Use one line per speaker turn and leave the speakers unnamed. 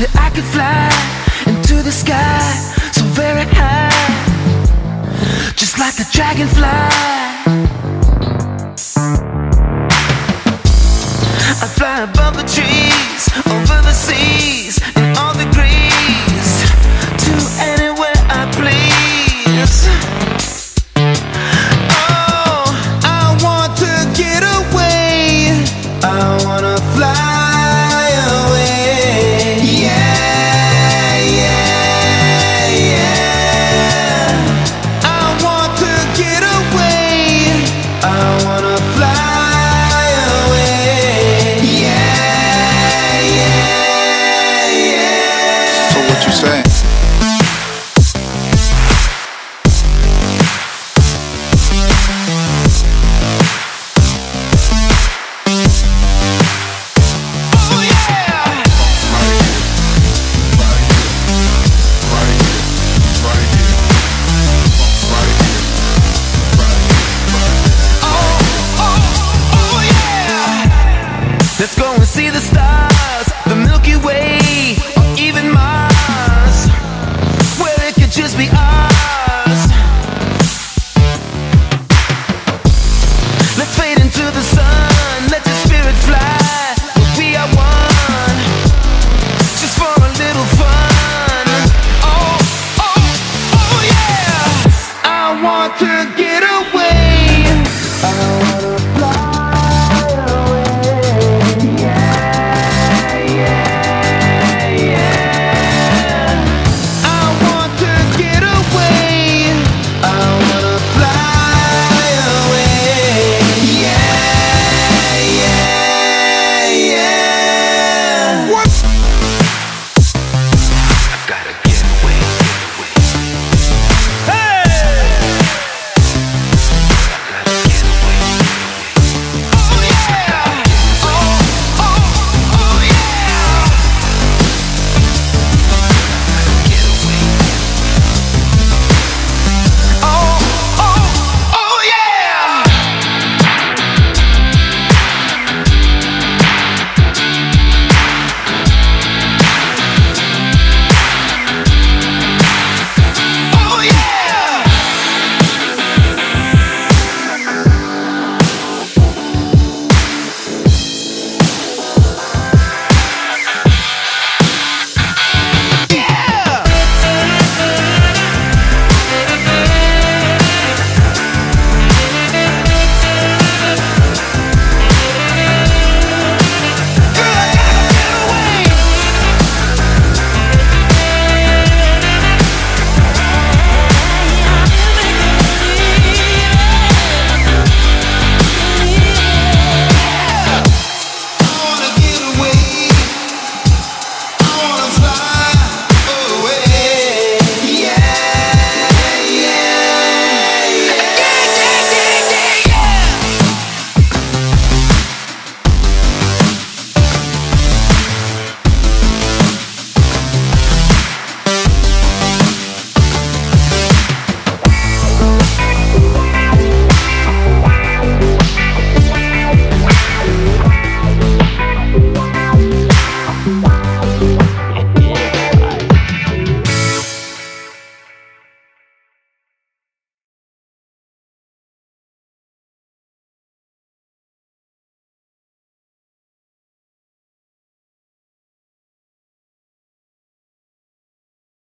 that I could fly into the sky so very high, just like a dragonfly. I fly above the trees, over the seas, and all degrees to anywhere I please. Oh, I wanna fly